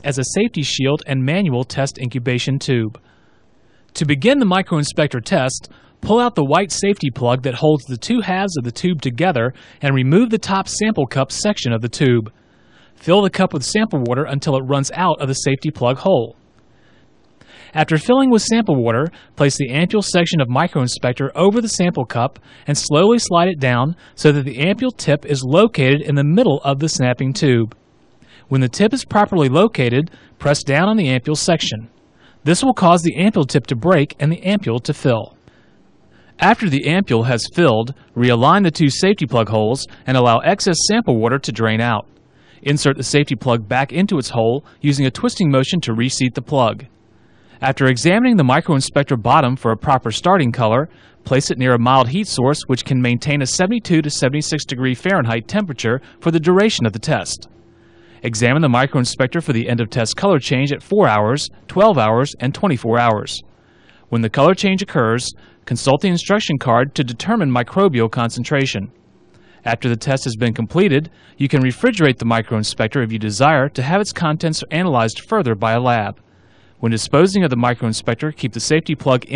as a safety shield and manual test incubation tube. To begin the Micro Inspector test, pull out the white safety plug that holds the two halves of the tube together and remove the top sample cup section of the tube. Fill the cup with sample water until it runs out of the safety plug hole. After filling with sample water, place the ampule section of Micro Inspector over the sample cup and slowly slide it down so that the ampule tip is located in the middle of the snapping tube. When the tip is properly located, press down on the ampule section. This will cause the ampule tip to break and the ampule to fill. After the ampule has filled, realign the two safety plug holes and allow excess sample water to drain out. Insert the safety plug back into its hole using a twisting motion to reseat the plug. After examining the Micro Inspector bottom for a proper starting color, place it near a mild heat source which can maintain a 72 to 76 degree Fahrenheit temperature for the duration of the test. Examine the Micro Inspector for the end of test color change at 4 hours, 12 hours, and 24 hours. When the color change occurs, consult the instruction card to determine microbial concentration. After the test has been completed, you can refrigerate the Micro Inspector if you desire to have its contents analyzed further by a lab. When disposing of the Micro Inspector, keep the safety plug in